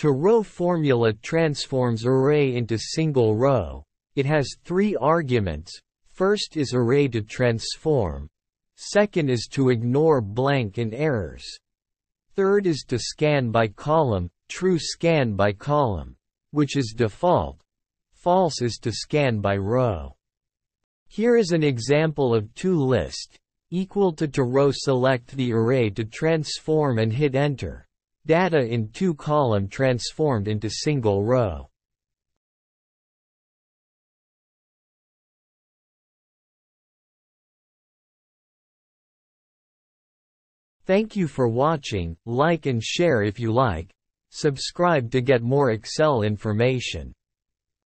To row formula transforms array into single row. It has three arguments. First is array to transform. Second is to ignore blank and errors. Third is to scan by column, true scan by column, which is default. False is to scan by row. Here is an example of toList. Equal to to row select the array to transform and hit enter. Data in two column transformed into single row. Thank you for watching, like and share if you like. Subscribe to get more Excel information.